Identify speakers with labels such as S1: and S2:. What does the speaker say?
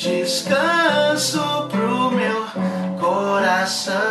S1: descanso pro meu coração.